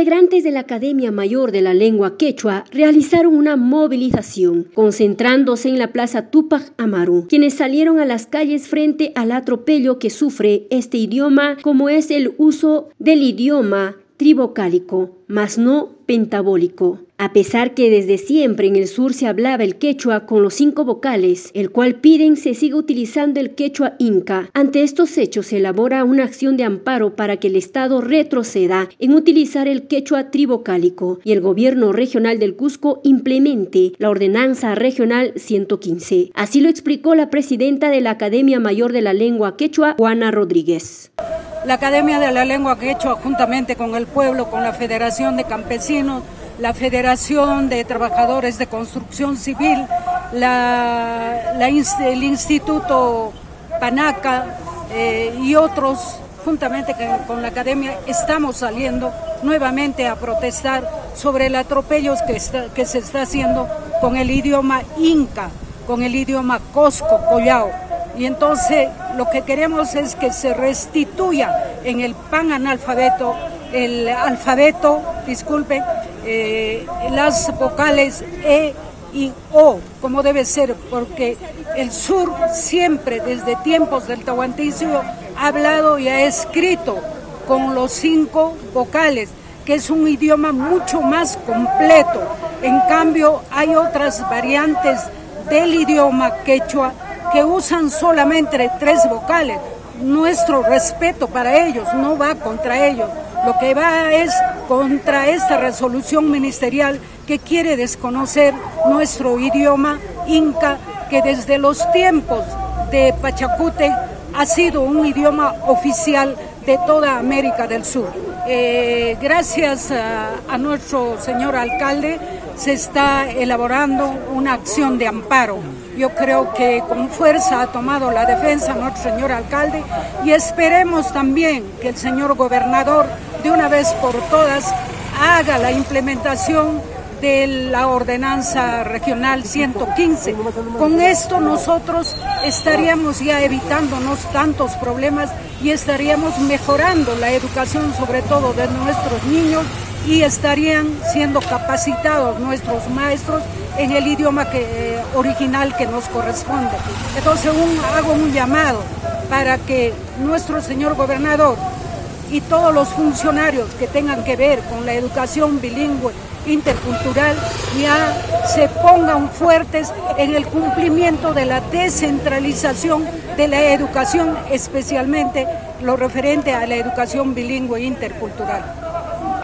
integrantes de la Academia Mayor de la Lengua Quechua realizaron una movilización, concentrándose en la Plaza Tupac Amaru, quienes salieron a las calles frente al atropello que sufre este idioma, como es el uso del idioma tribocálico, mas no pentabólico. A pesar que desde siempre en el sur se hablaba el quechua con los cinco vocales, el cual piden se siga utilizando el quechua inca, ante estos hechos se elabora una acción de amparo para que el Estado retroceda en utilizar el quechua tribocálico y el gobierno regional del Cusco implemente la ordenanza regional 115. Así lo explicó la presidenta de la Academia Mayor de la Lengua Quechua, Juana Rodríguez. La Academia de la Lengua Quechua, juntamente con el pueblo, con la Federación de Campesinos, la Federación de Trabajadores de Construcción Civil, el Instituto Panaca eh, y otros, juntamente con la Academia, estamos saliendo nuevamente a protestar sobre el atropello que, que se está haciendo con el idioma inca, con el idioma cosco, collao. Y entonces lo que queremos es que se restituya en el pan analfabeto, el alfabeto, disculpe, eh, las vocales E y O, como debe ser, porque el sur siempre, desde tiempos del Tahuantinsuyo, ha hablado y ha escrito con los cinco vocales, que es un idioma mucho más completo. En cambio, hay otras variantes del idioma quechua que usan solamente tres vocales. Nuestro respeto para ellos no va contra ellos, lo que va es contra esta resolución ministerial que quiere desconocer nuestro idioma inca, que desde los tiempos de Pachacute ha sido un idioma oficial de toda América del Sur. Eh, gracias a, nuestro señor alcalde se está elaborando una acción de amparo. Yo creo que con fuerza ha tomado la defensa nuestro señor alcalde y esperemos también que el señor gobernador de una vez por todas haga la implementación de la ordenanza regional 115. Con esto nosotros estaríamos ya evitándonos tantos problemas y estaríamos mejorando la educación sobre todo de nuestros niños y estarían siendo capacitados nuestros maestros en el idioma que, eh, original que nos corresponde. Entonces hago un llamado para que nuestro señor gobernador y todos los funcionarios que tengan que ver con la educación bilingüe intercultural ya se pongan fuertes en el cumplimiento de la descentralización de la educación, especialmente lo referente a la educación bilingüe intercultural.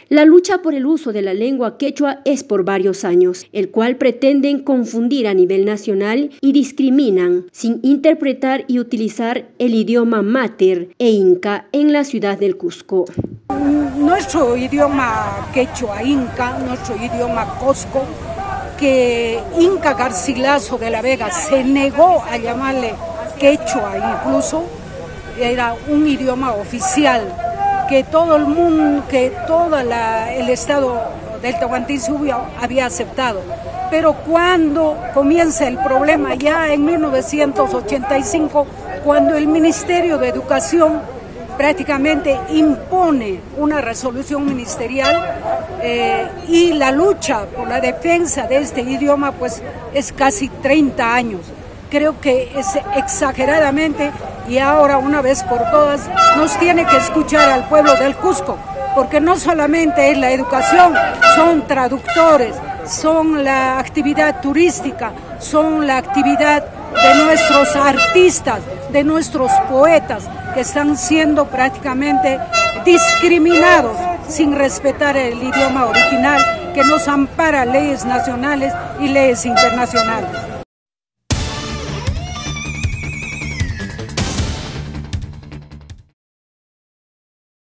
La lucha por el uso de la lengua quechua es por varios años, el cual pretenden confundir a nivel nacional y discriminan sin interpretar y utilizar el idioma mater e inca en la ciudad del Cusco. Nuestro idioma quechua inca, nuestro idioma cosco, que Inca Garcilaso de la Vega se negó a llamarle quechua incluso, era un idioma oficial que todo el mundo, que todo el estado del Tahuantinsuyo había aceptado. Pero cuando comienza el problema, ya en 1985, cuando el Ministerio de Educación prácticamente impone una resolución ministerial eh, y la lucha por la defensa de este idioma pues es casi 30 años. Creo que es exageradamente y ahora una vez por todas nos tiene que escuchar al pueblo del Cusco, porque no solamente es la educación, son traductores, son la actividad turística, son la actividad de nuestros artistas, de nuestros poetas, que están siendo prácticamente discriminados sin respetar el idioma original que nos ampara leyes nacionales y leyes internacionales.